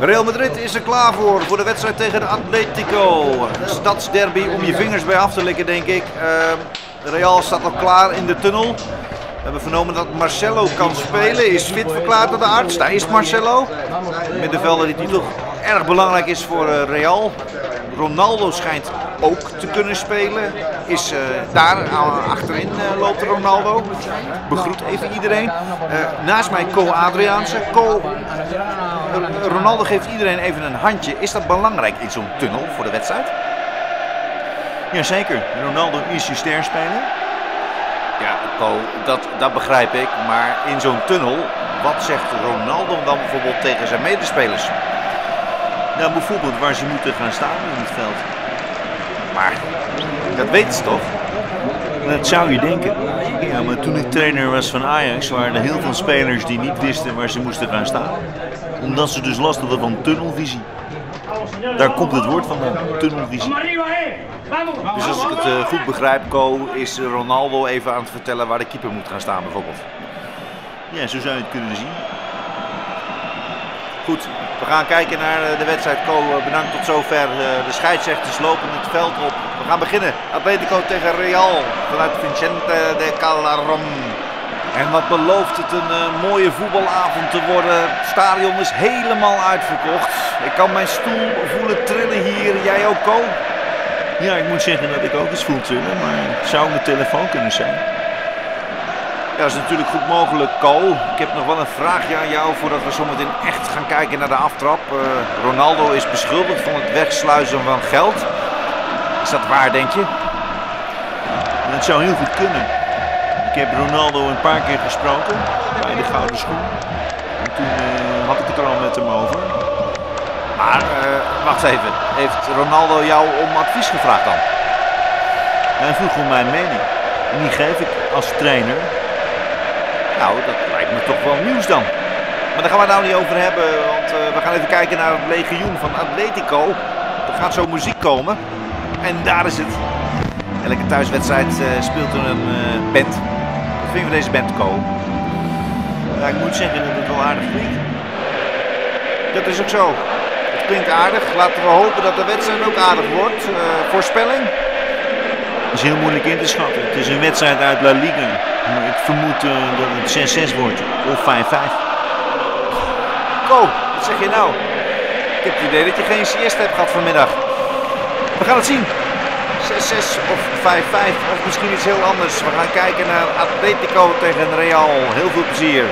Real Madrid is er klaar voor, voor de wedstrijd tegen de Atletico. Stadsderby om je vingers bij af te likken, denk ik. Uh, Real staat al klaar in de tunnel. We hebben vernomen dat Marcelo kan spelen, is fit verklaard door de arts. Daar is Marcelo. Middenvelder die toch erg belangrijk is voor uh, Real. Ronaldo schijnt ook te kunnen spelen. Is uh, daar achterin uh, loopt Ronaldo. Begroet even iedereen. Naast mij Co Adriaanse. Co Ronaldo geeft iedereen even een handje. Is dat belangrijk in zo'n tunnel voor de wedstrijd? Jazeker. Ronaldo is je sterspeler. Ja, Co, dat, dat begrijp ik. Maar in zo'n tunnel, wat zegt Ronaldo dan bijvoorbeeld tegen zijn medespelers? Nou, bijvoorbeeld waar ze moeten gaan staan in het veld. Maar dat weten ze toch? Dat zou je denken. Ja, maar toen ik trainer was van Ajax waren er heel veel spelers die niet wisten waar ze moesten gaan staan. Omdat ze dus last hadden van tunnelvisie. Daar komt het woord vandaan, tunnelvisie. Dus als ik het uh, goed begrijp, Co, is Ronaldo even aan het vertellen waar de keeper moet gaan staan bijvoorbeeld. Ja, zo zou je het kunnen zien. Goed, we gaan kijken naar eh, de wedstrijd. Co, bedankt tot zover. De scheidsrechters lopen het veld op. We gaan beginnen. Atletico tegen Real vanuit Vicente de Calarom. En wat belooft het een mooie voetbalavond te worden. Het stadion is helemaal uitverkocht. Ik kan mijn stoel voelen trillen hier. Jij ook, Co? Ja, ik moet zeggen dat ik ook eens voel trillen. Maar het zou mijn telefoon kunnen zijn. Ja, dat is natuurlijk goed mogelijk, Co. Ik heb nog wel een vraagje aan jou voordat we zometeen echt gaan kijken naar de aftrap. Uh, Ronaldo is beschuldigd van het wegsluizen van geld. Is dat waar, denk je? Dat zou heel goed kunnen. Ik heb Ronaldo een paar keer gesproken bij de Gouden Schoen. En toen uh, had ik het er al met hem over. Maar, uh, wacht even. Heeft Ronaldo jou om advies gevraagd dan? Hij vroeg om mijn mening. En die geef ik als trainer. Nou, dat lijkt me toch wel nieuws dan. Maar daar gaan we het nou niet over hebben, want uh, we gaan even kijken naar het legioen van Atletico. Er gaat zo muziek komen. En daar is het. Elke thuiswedstrijd uh, speelt er een uh, band. Wat vind je van deze band, Co? Ja, ik moet zeggen dat het wel aardig klinkt. Dat is ook zo. Het klinkt aardig. Laten we hopen dat de wedstrijd ook aardig wordt. Voorspelling? Is heel moeilijk in te schatten. Het is een wedstrijd uit La Liga. Maar ik vermoed dat het 6-6 wordt. Of 5-5. Co, wat zeg je nou? Ik heb het idee dat je geen siesta hebt gehad vanmiddag. We gaan het zien. 6-6 of 5-5 of misschien iets heel anders. We gaan kijken naar Atletico tegen Real. Heel veel plezier.